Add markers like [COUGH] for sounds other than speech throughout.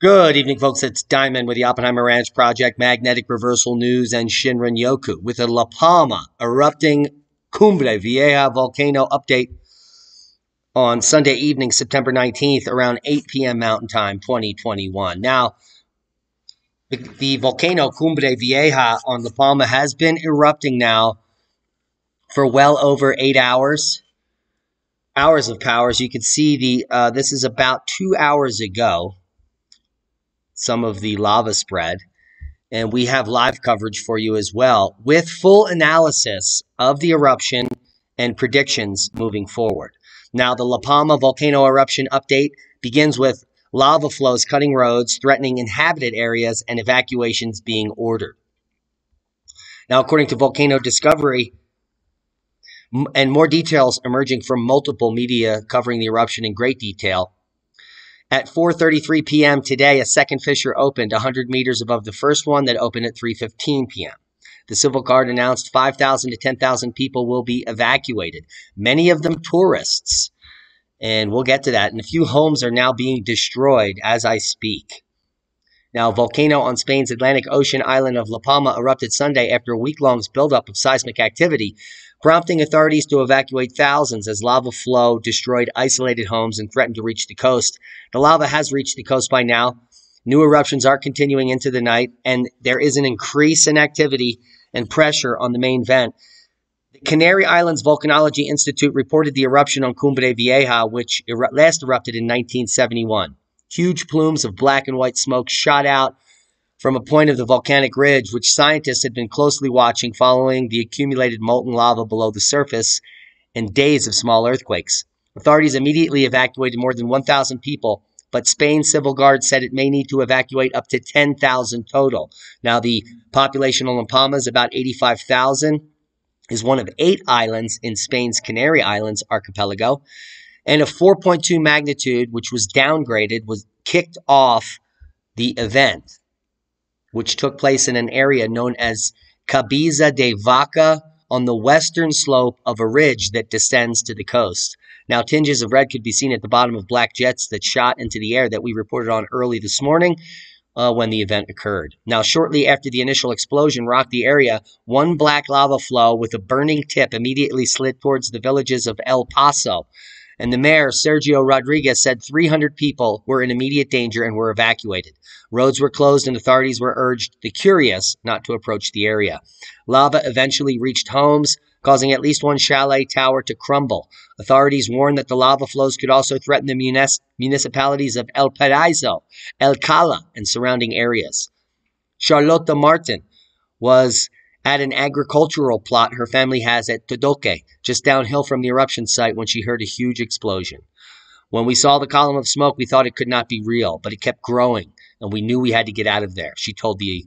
Good evening, folks. It's Diamond with the Oppenheimer Ranch Project, Magnetic Reversal News, and Shinrin Yoku with a La Palma erupting Cumbre Vieja volcano update on Sunday evening, September 19th, around 8 p.m. Mountain Time, 2021. Now, the, the volcano Cumbre Vieja on La Palma has been erupting now for well over eight hours. Hours of power. As you can see, the uh, this is about two hours ago some of the lava spread. And we have live coverage for you as well with full analysis of the eruption and predictions moving forward. Now, the La Palma volcano eruption update begins with lava flows cutting roads, threatening inhabited areas, and evacuations being ordered. Now, according to Volcano Discovery, and more details emerging from multiple media covering the eruption in great detail, at 4:33 p.m. today, a second fissure opened 100 meters above the first one that opened at 3:15 p.m. The Civil Guard announced 5,000 to 10,000 people will be evacuated, many of them tourists. And we'll get to that. And a few homes are now being destroyed as I speak. Now, a volcano on Spain's Atlantic Ocean island of La Palma erupted Sunday after a week long buildup of seismic activity prompting authorities to evacuate thousands as lava flow destroyed isolated homes and threatened to reach the coast. The lava has reached the coast by now. New eruptions are continuing into the night, and there is an increase in activity and pressure on the main vent. The Canary Islands Volcanology Institute reported the eruption on Cumbre Vieja, which last erupted in 1971. Huge plumes of black and white smoke shot out from a point of the volcanic ridge, which scientists had been closely watching following the accumulated molten lava below the surface and days of small earthquakes. Authorities immediately evacuated more than 1,000 people, but Spain's civil guard said it may need to evacuate up to 10,000 total. Now, the population on La Palma is about 85,000, is one of eight islands in Spain's Canary Islands archipelago, and a 4.2 magnitude, which was downgraded, was kicked off the event which took place in an area known as Cabeza de Vaca on the western slope of a ridge that descends to the coast. Now, tinges of red could be seen at the bottom of black jets that shot into the air that we reported on early this morning uh, when the event occurred. Now, shortly after the initial explosion rocked the area, one black lava flow with a burning tip immediately slid towards the villages of El Paso. And the mayor, Sergio Rodriguez, said 300 people were in immediate danger and were evacuated. Roads were closed and authorities were urged the curious not to approach the area. Lava eventually reached homes, causing at least one chalet tower to crumble. Authorities warned that the lava flows could also threaten the munis- municipalities of El Paraiso, El Cala, and surrounding areas. Charlotte Martin was at an agricultural plot her family has at Todoque, just downhill from the eruption site, when she heard a huge explosion. When we saw the column of smoke, we thought it could not be real, but it kept growing, and we knew we had to get out of there. She told the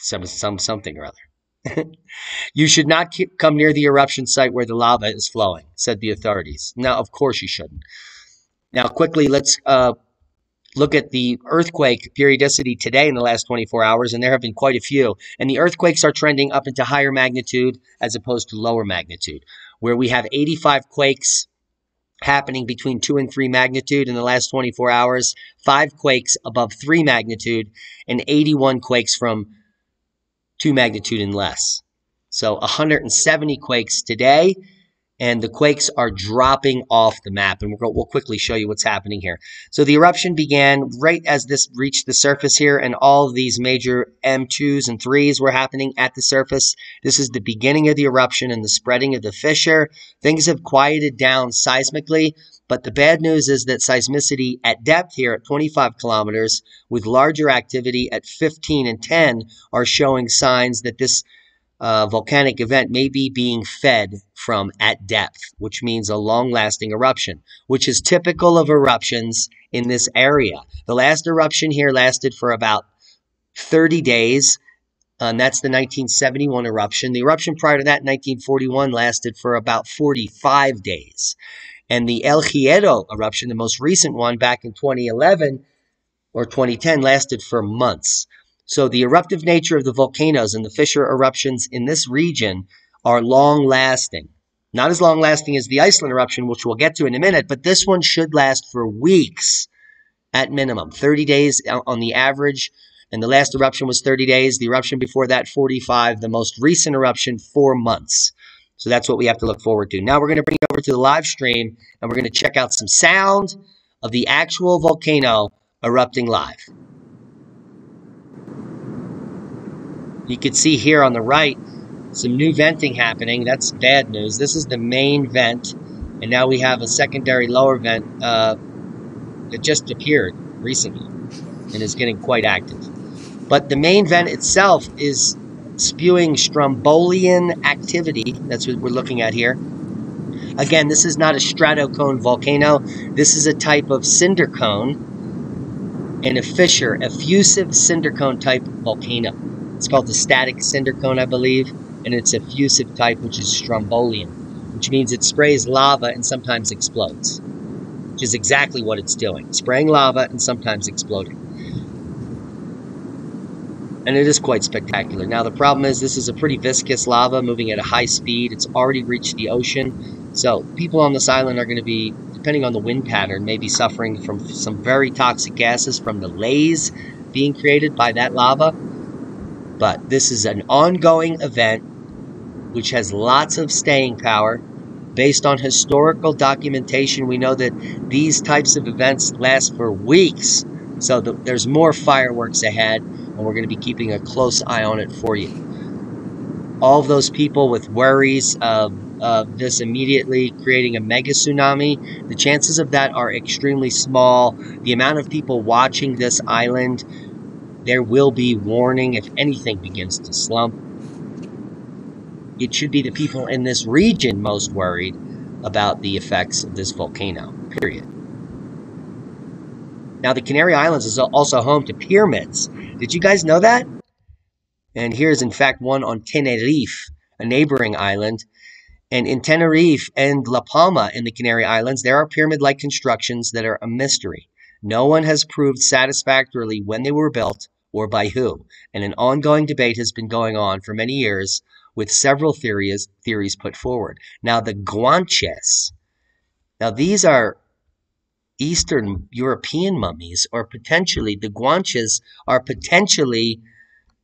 some some something or other. [LAUGHS] you should not keep, come near the eruption site where the lava is flowing, said the authorities. Now, of course, you shouldn't. Now, quickly, let's uh, look at the earthquake periodicity today in the last 24 hours, and there have been quite a few. And the earthquakes are trending up into higher magnitude as opposed to lower magnitude, where we have 85 quakes happening between 2 and 3 magnitude in the last 24 hours, 5 quakes above 3 magnitude, and 81 quakes from 2 magnitude and less. So 170 quakes today and the quakes are dropping off the map. And we'll, we'll quickly show you what's happening here. So the eruption began right as this reached the surface here, and all of these major M2s and 3s were happening at the surface. This is the beginning of the eruption and the spreading of the fissure. Things have quieted down seismically, but the bad news is that seismicity at depth here at 25 kilometers with larger activity at 15 and 10 are showing signs that this uh, volcanic event may be being fed from at depth, which means a long lasting eruption, which is typical of eruptions in this area. The last eruption here lasted for about 30 days, and that's the 1971 eruption. The eruption prior to that, 1941, lasted for about 45 days. And the El Hierro eruption, the most recent one back in 2011 or 2010, lasted for months. So the eruptive nature of the volcanoes and the fissure eruptions in this region are long lasting. Not as long lasting as the Iceland eruption, which we'll get to in a minute, but this one should last for weeks. at minimum. 30 days on the average, and the last eruption was 30 days. The eruption before that, 45. The most recent eruption, four months. So that's what we have to look forward to. Now we're going to bring it over to the live stream, and we're going to check out some sound of the actual volcano erupting live. You can see here on the right some new venting happening. That's bad news. This is the main vent, and now we have a secondary lower vent uh, that just appeared recently and is getting quite active. But the main vent itself is spewing strombolian activity. That's what we're looking at here. Again, this is not a stratocone volcano. This is a type of cinder cone and a fissure, effusive cinder cone type volcano. It's called the static cinder cone, I believe, and it's effusive type, which is strombolian, which means it sprays lava and sometimes explodes, which is exactly what it's doing, spraying lava and sometimes exploding. And it is quite spectacular. Now, the problem is this is a pretty viscous lava moving at a high speed. It's already reached the ocean, so people on this island are going to be, depending on the wind pattern, maybe suffering from some very toxic gases from the laze being created by that lava. But this is an ongoing event which has lots of staying power. Based on historical documentation, we know that these types of events last for weeks. So the, there's more fireworks ahead, and we're going to be keeping a close eye on it for you. All of those people with worries of of this immediately creating a mega tsunami. The chances of that are extremely small. The amount of people watching this island, there will be warning if anything begins to slump. It should be the people in this region most worried about the effects of this volcano, period. Now, the Canary Islands is also home to pyramids. Did you guys know that? And here's, in fact, one on Tenerife, a neighboring island. And in Tenerife and La Palma in the Canary Islands, there are pyramid like constructions that are a mystery. No one has proved satisfactorily when they were built or by who, and an ongoing debate has been going on for many years with several theories, theories put forward. Now, the Guanches, now these are Eastern European mummies, or potentially the Guanches are potentially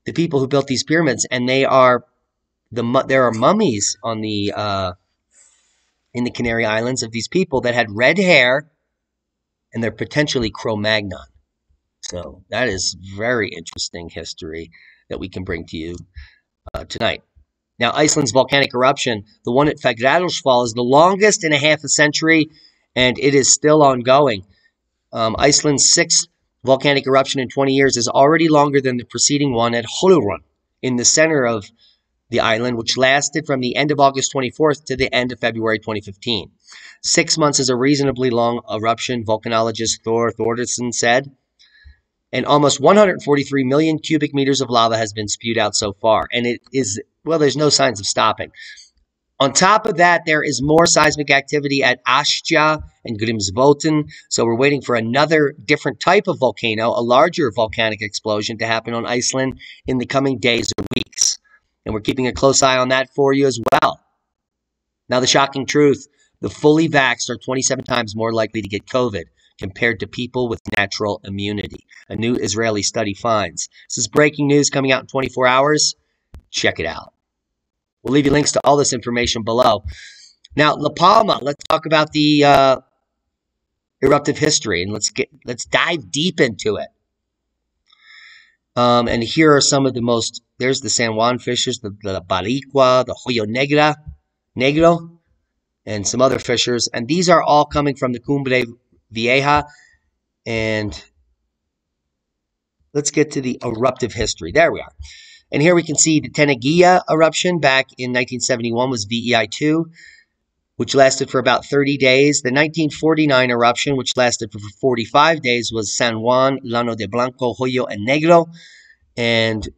the people who built these pyramids, and they are the there are mummies on the uh, in the Canary Islands of these people that had red hair, and they're potentially Cro-Magnon. So that is very interesting history that we can bring to you uh, tonight. Now, Iceland's volcanic eruption, the one at Fagradalsfjall, is the longest in a half a century, and it is still ongoing. Um, Iceland's sixth volcanic eruption in 20 years is already longer than the preceding one at Holuhraun in the center of the island, which lasted from the end of August 24th to the end of February 2015. Six months is a reasonably long eruption, volcanologist Thor Thordarson said. And almost 143 million cubic meters of lava has been spewed out so far. And it is, well, there's no signs of stopping. On top of that, there is more seismic activity at Askja and Grímsvötn. So we're waiting for another different type of volcano, a larger volcanic explosion to happen on Iceland in the coming days or weeks. And we're keeping a close eye on that for you as well. Now, the shocking truth the fully vaxxed are 27 times more likely to get COVID compared to people with natural immunity. A new Israeli study finds. This is breaking news coming out in 24 hours. Check it out. We'll leave you links to all this information below. Now, La Palma, let's talk about the uh, eruptive history and let's get let's dive deep into it. Um, and here are some of the most, there's the San Juan fissures, the, the the Hoyo Negra, Negro, and some other fissures. And these are all coming from the Cumbre Vieja. And let's get to the eruptive history. There we are. And here we can see the Teneguía eruption back in 1971 was VEI2, which lasted for about 30 days. The 1949 eruption, which lasted for 45 days, was San Juan, Llano de Blanco, Hoyo, and Negro. And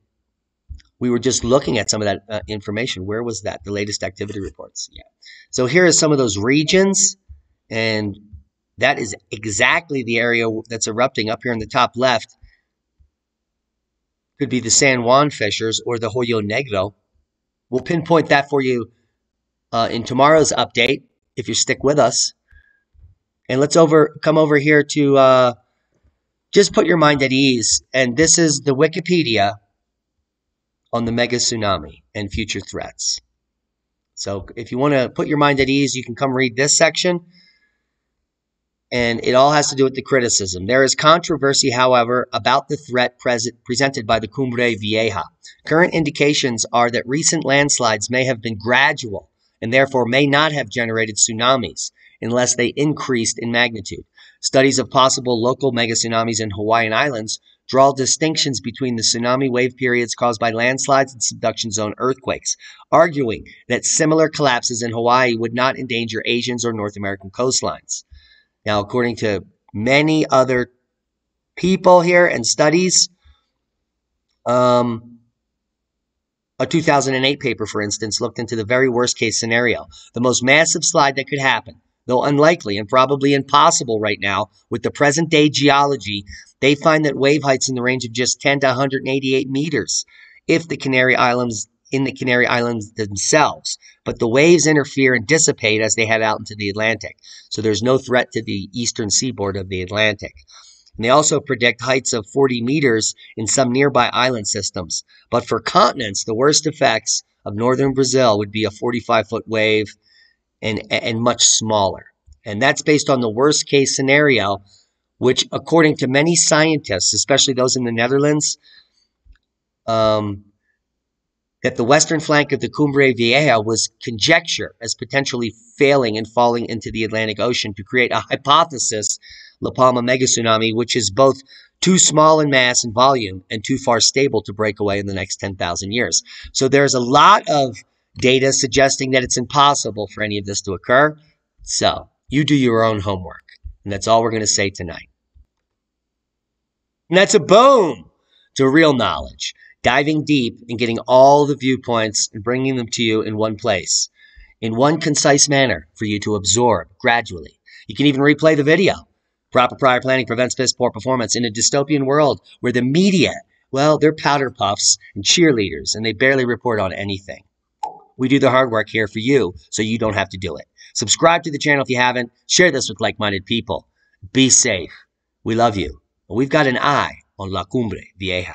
we were just looking at some of that uh, information. Where was that? The latest activity reports. Yeah. So here are some of those regions, and that is exactly the area that's erupting up here in the top left. Could be the San Juan fissures or the Hoyo Negro. We'll pinpoint that for you uh, in tomorrow's update if you stick with us. And let's over come over here to uh, just put your mind at ease. And this is the Wikipedia on the mega tsunami and future threats. So if you want to put your mind at ease, you can come read this section. And it all has to do with the criticism. There is controversy, however, about the threat present, presented by the Cumbre Vieja. Current indications are that recent landslides may have been gradual and therefore may not have generated tsunamis unless they increased in magnitude. Studies of possible local mega tsunamis in Hawaiian Islands draw distinctions between the tsunami wave periods caused by landslides and subduction zone earthquakes, arguing that similar collapses in Hawaii would not endanger Asians or North American coastlines. Now, according to many other people here and studies, um, a 2008 paper, for instance, looked into the very worst case scenario, the most massive slide that could happen though unlikely and probably impossible right now with the present day geology, they find that wave heights in the range of just 10 to 188 meters if the Canary Islands in the Canary Islands themselves. But the waves interfere and dissipate as they head out into the Atlantic. So there's no threat to the eastern seaboard of the Atlantic. And they also predict heights of 40 meters in some nearby island systems. But for continents, the worst effects of northern Brazil would be a 45 foot wave and, and much smaller. And that's based on the worst case scenario, which, according to many scientists, especially those in the Netherlands, um, that the western flank of the Cumbre Vieja was conjecture as potentially failing and falling into the Atlantic Ocean to create a hypothesis, La Palma mega tsunami, which is both too small in mass and volume and too far stable to break away in the next 10,000 years. So there's a lot of data suggesting that it's impossible for any of this to occur. So you do your own homework. And that's all we're going to say tonight. And that's a boom to real knowledge, diving deep and getting all the viewpoints and bringing them to you in one place, in one concise manner for you to absorb gradually. You can even replay the video. Proper prior planning prevents piss poor performance in a dystopian world where the media, well, they're powder puffs and cheerleaders, and they barely report on anything. We do the hard work here for you so you don't have to do it. Subscribe to the channel if you haven't. Share this with like minded people. Be safe. We love you. we've got an eye on La Cumbre Vieja.